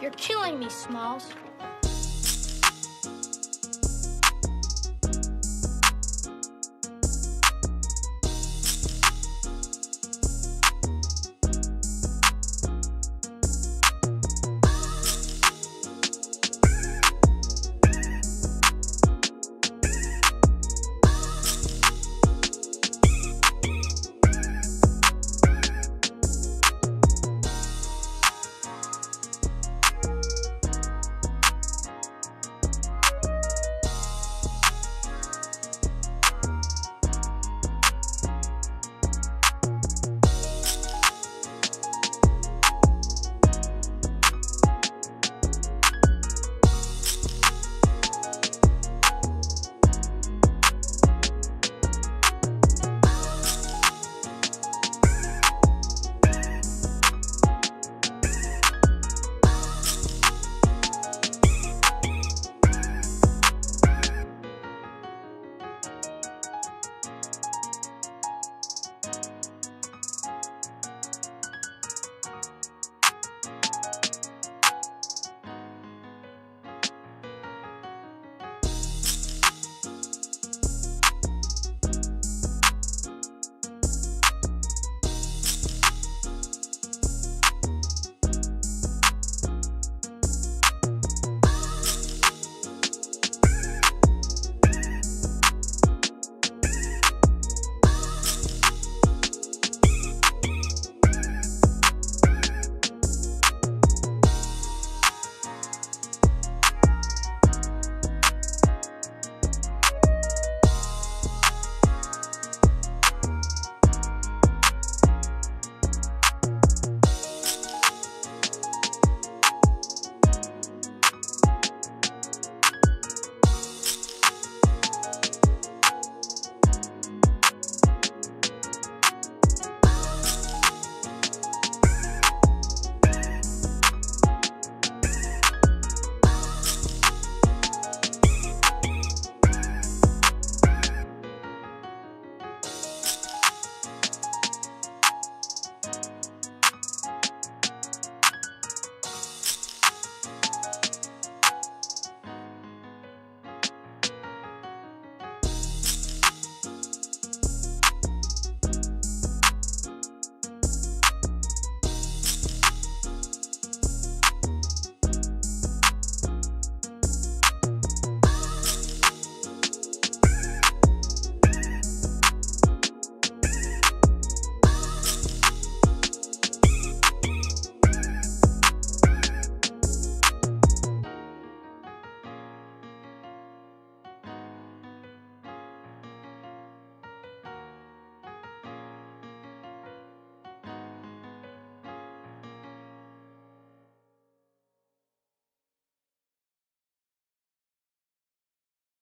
You're killing me, Smalls.